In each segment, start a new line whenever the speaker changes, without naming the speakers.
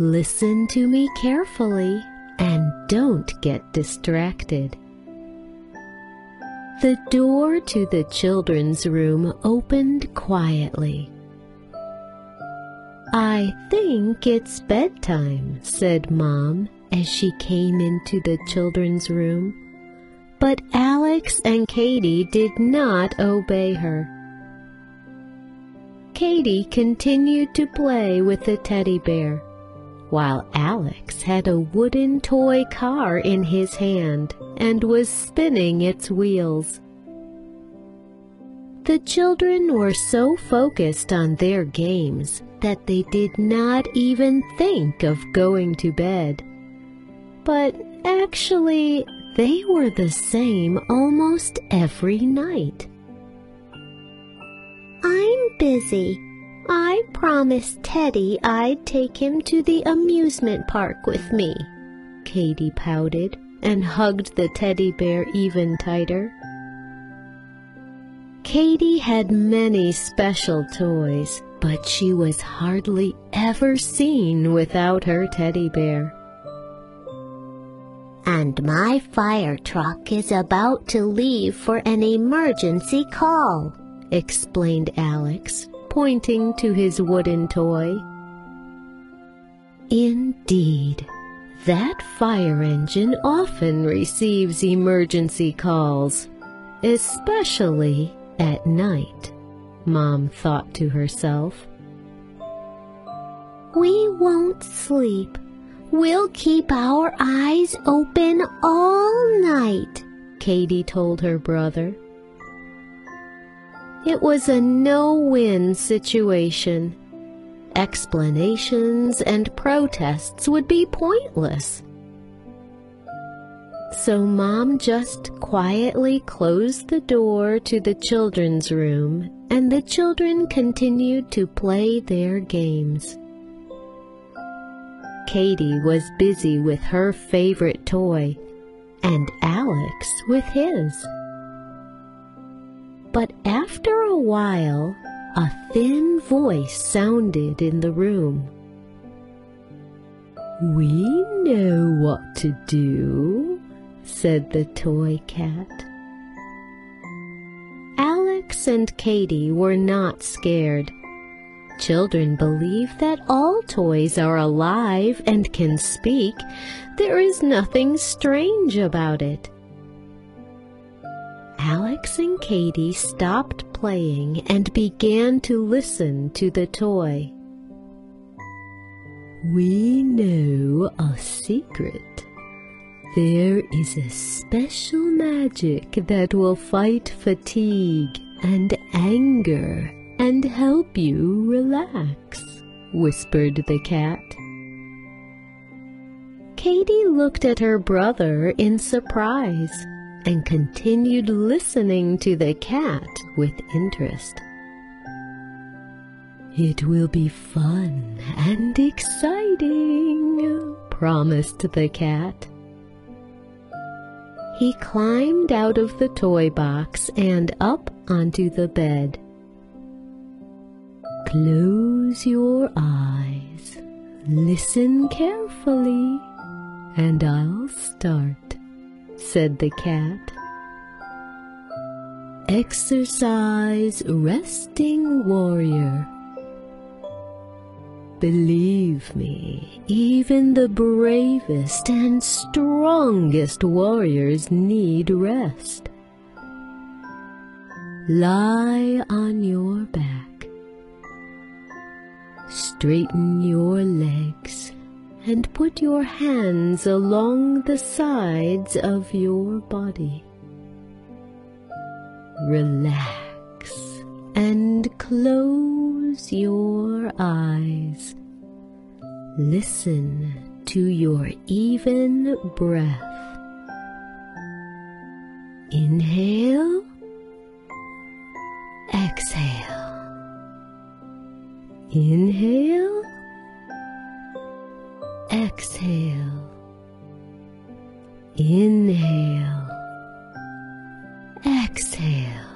Listen to me carefully and don't get distracted. The door to the children's room opened quietly. I think it's bedtime, said Mom as she came into the children's room. But Alex and Katie did not obey her. Katie continued to play with the teddy bear, while Alex had a wooden toy car in his hand and was spinning its wheels. The children were so focused on their games that they did not even think of going to bed. But actually, they were the same almost every night.
I'm busy. I promised Teddy I'd take him to the amusement park with me.
Katie pouted and hugged the teddy bear even tighter. Katie had many special toys, but she was hardly ever seen without her teddy bear.
And my fire truck is about to leave for an emergency call, explained Alex, pointing to his wooden toy.
Indeed, that fire engine often receives emergency calls, especially at night, Mom thought to herself.
We won't sleep. We'll keep our eyes open all night, Katie told her brother.
It was a no-win situation. Explanations and protests would be pointless. So Mom just quietly closed the door to the children's room and the children continued to play their games. Katie was busy with her favorite toy and Alex with his. But after a while, a thin voice sounded in the room. We know what to do, said the toy cat. Alex and Katie were not scared. Children believe that all toys are alive and can speak. There is nothing strange about it. Alex and Katie stopped playing and began to listen to the toy. We know a secret. There is a special magic that will fight fatigue and anger and help you relax, whispered the cat. Katie looked at her brother in surprise and continued listening to the cat with interest. It will be fun and exciting, promised the cat. He climbed out of the toy box and up onto the bed. Close your eyes, listen carefully, and I'll start, said the cat. Exercise resting warrior. Believe me, even the bravest and strongest warriors need rest. Lie on your back. Straighten your legs and put your hands along the sides of your body. Relax and close your eyes. Listen to your even breath. Inhale, exhale.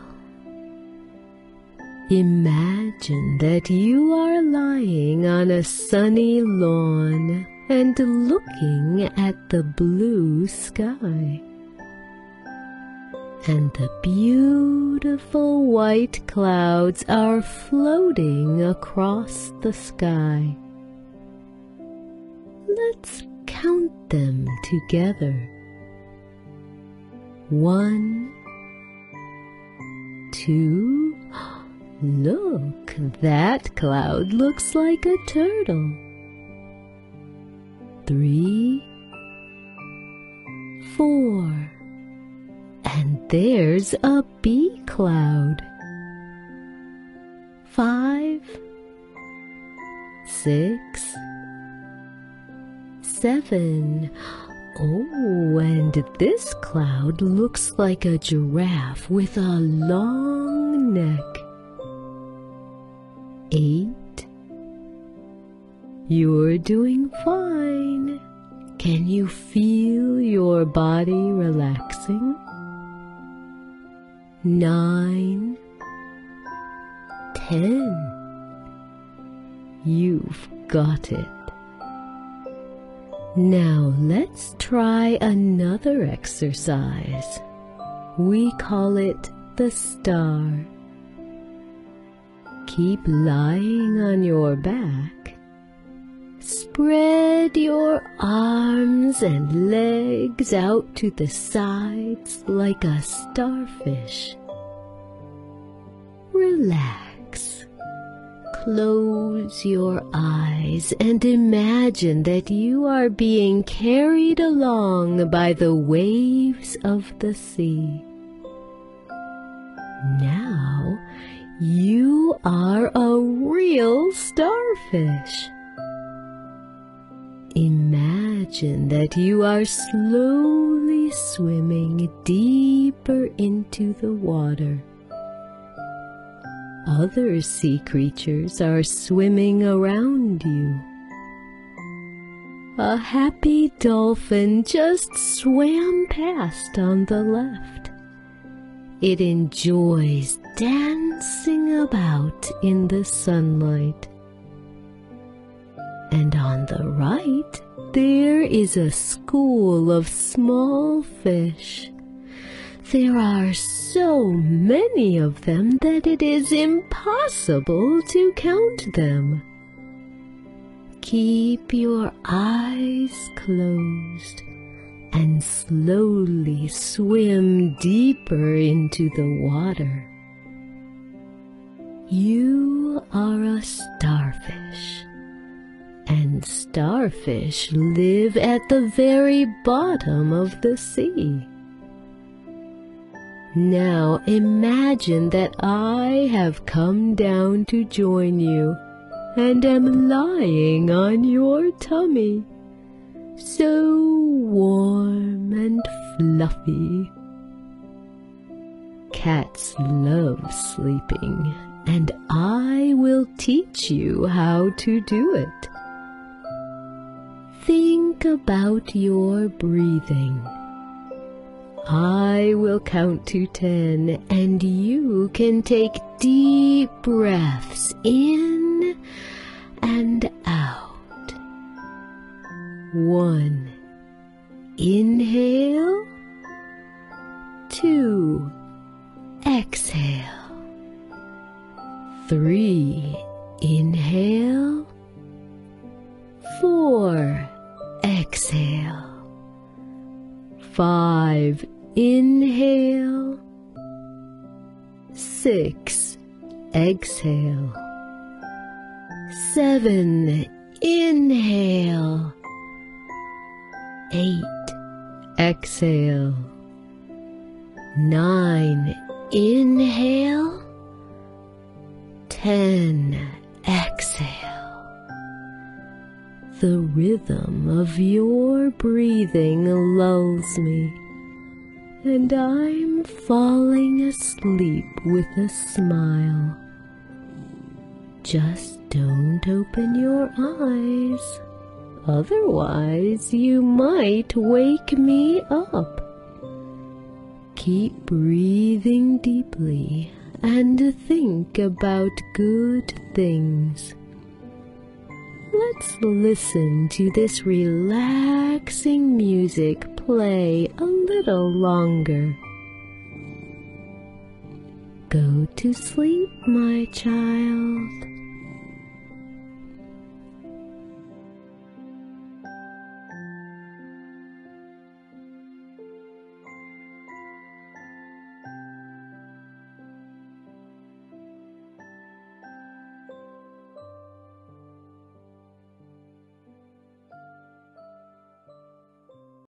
Imagine that you are lying on a sunny lawn and looking at the blue sky. And the beautiful white clouds are floating across the sky. Let's count them together. One, two, look, that cloud looks like a turtle. Three, four, and there's a bee cloud. Five, six, seven. Oh, and this cloud looks like a giraffe with a long neck. Eight. You're doing fine. Can you feel your body relaxing? Nine. Ten. You've got it. Now let's try another exercise. We call it the star. Keep lying on your back. Spread your arms and legs out to the sides like a starfish. Relax. Close your eyes and imagine that you are being carried along by the waves of the sea. Now you are a real starfish. Imagine that you are slowly swimming deeper into the water. Other sea creatures are swimming around you. A happy dolphin just swam past on the left. It enjoys dancing about in the sunlight. And on the right, there is a school of small fish. There are so many of them that it is impossible to count them. Keep your eyes closed and slowly swim deeper into the water. You are a starfish, and starfish live at the very bottom of the sea. Now imagine that I have come down to join you and am lying on your tummy, so warm and fluffy. Cats love sleeping, and I will teach you how to do it. Think about your breathing. I will count to ten, and you can take deep breaths in and out. One. Inhale. Two. Exhale. Three. Inhale. Four. Exhale. Five. Inhale. Six. Exhale. Seven. Inhale. Eight. Exhale. Nine. Inhale. Ten. Exhale. The rhythm of your breathing lulls me and I'm falling asleep with a smile. Just don't open your eyes, otherwise you might wake me up. Keep breathing deeply and think about good things. Let's listen to this relaxing music play a little longer. Go to sleep, my child.